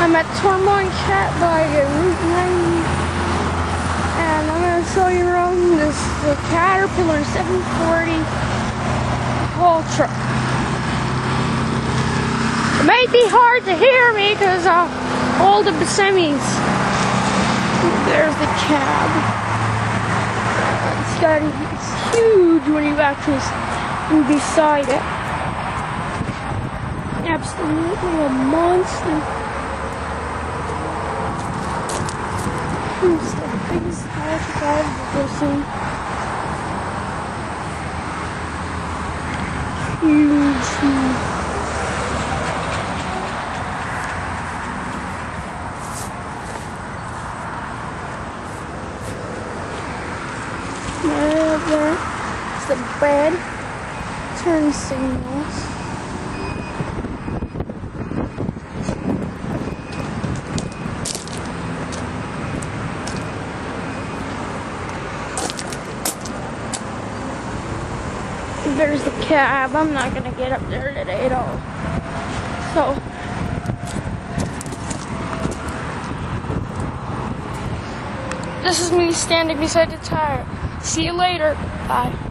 I'm at Tourmaline Cat by Route 90. And I'm going to show you around this the Caterpillar 740 haul truck. It might be hard to hear me because uh, all the semis. There's the cab. It's got it's huge when you actually s- beside it. Absolutely a monster. It's the biggest house I've ever seen. Huge, huge. There. It's the bed. Turn signals. There's the cab. I'm not gonna get up there today at all. So. This is me standing beside the tire. See you later. Bye.